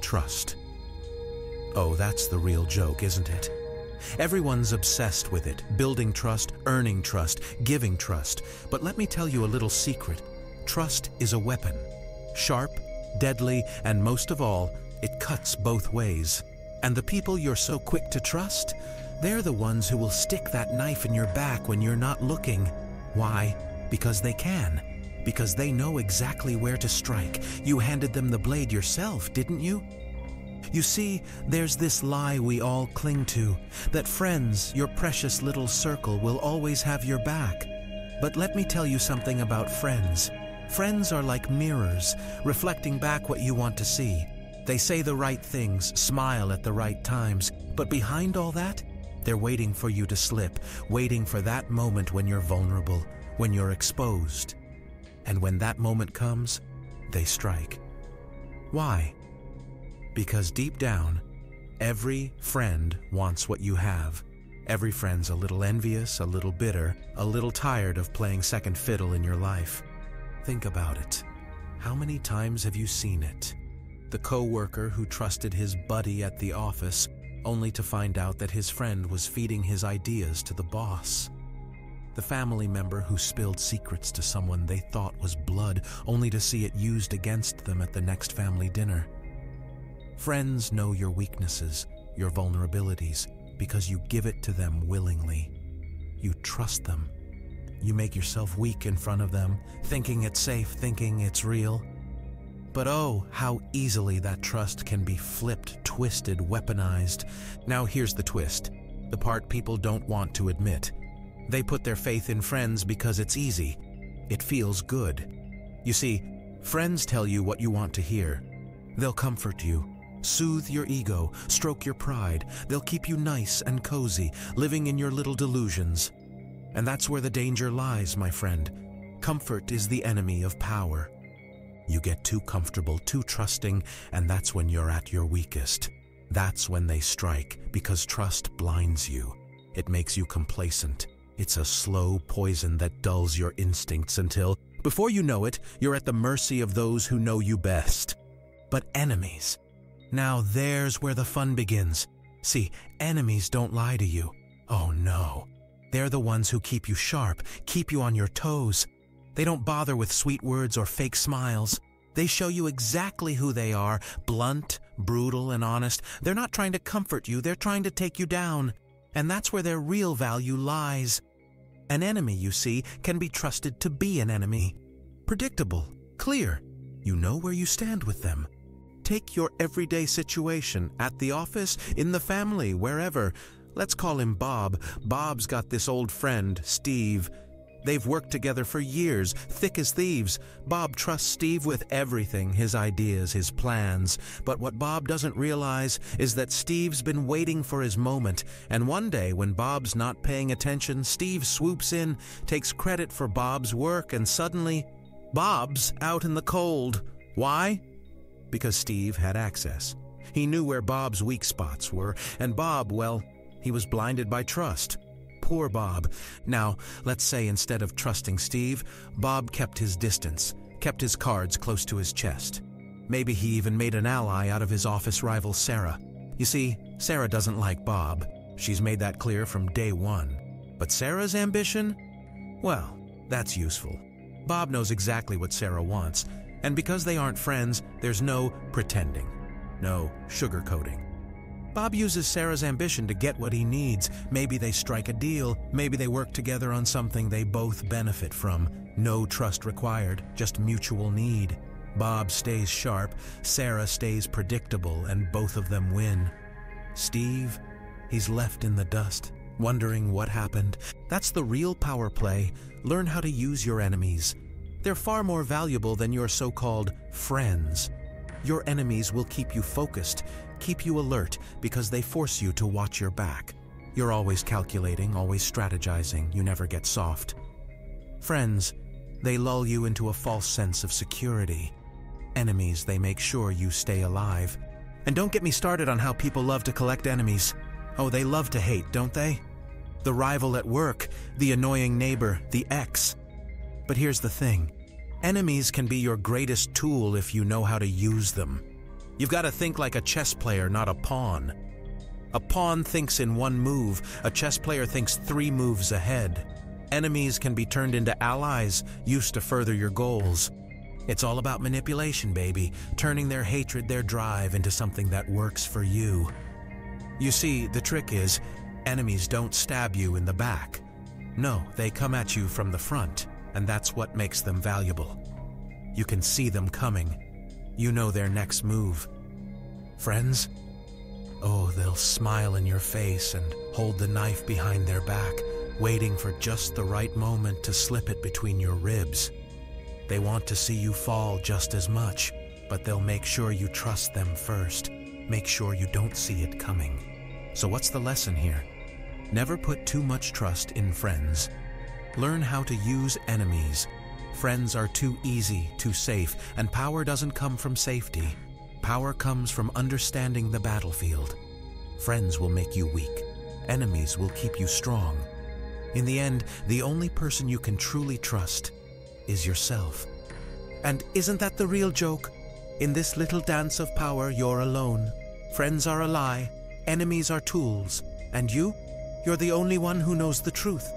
trust. Oh, that's the real joke, isn't it? Everyone's obsessed with it, building trust, earning trust, giving trust. But let me tell you a little secret. Trust is a weapon. Sharp, deadly, and most of all, it cuts both ways. And the people you're so quick to trust, they're the ones who will stick that knife in your back when you're not looking. Why? Because they can. Because they know exactly where to strike. You handed them the blade yourself, didn't you? You see, there's this lie we all cling to that friends, your precious little circle, will always have your back. But let me tell you something about friends. Friends are like mirrors, reflecting back what you want to see. They say the right things, smile at the right times, but behind all that, they're waiting for you to slip, waiting for that moment when you're vulnerable, when you're exposed. And when that moment comes, they strike. Why? Because deep down, every friend wants what you have. Every friend's a little envious, a little bitter, a little tired of playing second fiddle in your life. Think about it. How many times have you seen it? The co-worker who trusted his buddy at the office only to find out that his friend was feeding his ideas to the boss. The family member who spilled secrets to someone they thought was blood only to see it used against them at the next family dinner. Friends know your weaknesses, your vulnerabilities, because you give it to them willingly. You trust them. You make yourself weak in front of them, thinking it's safe, thinking it's real. But oh, how easily that trust can be flipped, twisted, weaponized. Now here's the twist the part people don't want to admit. They put their faith in friends because it's easy. It feels good. You see, friends tell you what you want to hear. They'll comfort you, Soothe your ego, stroke your pride. They'll keep you nice and cozy, living in your little delusions. And that's where the danger lies, my friend. Comfort is the enemy of power. You get too comfortable, too trusting, and that's when you're at your weakest. That's when they strike, because trust blinds you. It makes you complacent. It's a slow poison that dulls your instincts until, before you know it, you're at the mercy of those who know you best. But enemies, now there's where the fun begins. See, enemies don't lie to you. Oh no. They're the ones who keep you sharp, keep you on your toes. They don't bother with sweet words or fake smiles. They show you exactly who they are, blunt, brutal, and honest. They're not trying to comfort you, they're trying to take you down. And that's where their real value lies. An enemy, you see, can be trusted to be an enemy. Predictable, clear. You know where you stand with them. Take your everyday situation, at the office, in the family, wherever. Let's call him Bob. Bob's got this old friend, Steve. They've worked together for years, thick as thieves. Bob trusts Steve with everything, his ideas, his plans. But what Bob doesn't realize is that Steve's been waiting for his moment, and one day when Bob's not paying attention, Steve swoops in, takes credit for Bob's work, and suddenly, Bob's out in the cold. Why? because Steve had access. He knew where Bob's weak spots were, and Bob, well, he was blinded by trust. Poor Bob. Now, let's say instead of trusting Steve, Bob kept his distance, kept his cards close to his chest. Maybe he even made an ally out of his office rival Sarah. You see, Sarah doesn't like Bob. She's made that clear from day one. But Sarah's ambition? Well, that's useful. Bob knows exactly what Sarah wants, and because they aren't friends, there's no pretending, no sugarcoating. Bob uses Sarah's ambition to get what he needs. Maybe they strike a deal, maybe they work together on something they both benefit from. No trust required, just mutual need. Bob stays sharp, Sarah stays predictable, and both of them win. Steve, he's left in the dust, wondering what happened. That's the real power play. Learn how to use your enemies. They're far more valuable than your so-called friends. Your enemies will keep you focused, keep you alert, because they force you to watch your back. You're always calculating, always strategizing, you never get soft. Friends, they lull you into a false sense of security. Enemies, they make sure you stay alive. And don't get me started on how people love to collect enemies. Oh, they love to hate, don't they? The rival at work, the annoying neighbor, the ex. But here's the thing. Enemies can be your greatest tool if you know how to use them. You've got to think like a chess player, not a pawn. A pawn thinks in one move, a chess player thinks three moves ahead. Enemies can be turned into allies, used to further your goals. It's all about manipulation, baby, turning their hatred, their drive into something that works for you. You see, the trick is, enemies don't stab you in the back. No, they come at you from the front, and that's what makes them valuable. You can see them coming. You know their next move. Friends? Oh, they'll smile in your face and hold the knife behind their back, waiting for just the right moment to slip it between your ribs. They want to see you fall just as much, but they'll make sure you trust them first. Make sure you don't see it coming. So what's the lesson here? Never put too much trust in friends. Learn how to use enemies. Friends are too easy, too safe, and power doesn't come from safety. Power comes from understanding the battlefield. Friends will make you weak. Enemies will keep you strong. In the end, the only person you can truly trust is yourself. And isn't that the real joke? In this little dance of power, you're alone. Friends are a lie, enemies are tools, and you? You're the only one who knows the truth.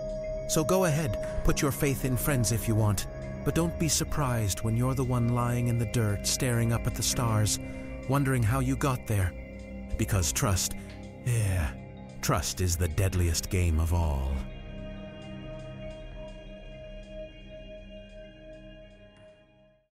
So go ahead, put your faith in friends if you want, but don't be surprised when you're the one lying in the dirt, staring up at the stars, wondering how you got there. Because trust, yeah, trust is the deadliest game of all.